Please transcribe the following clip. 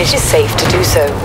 When it is safe to do so.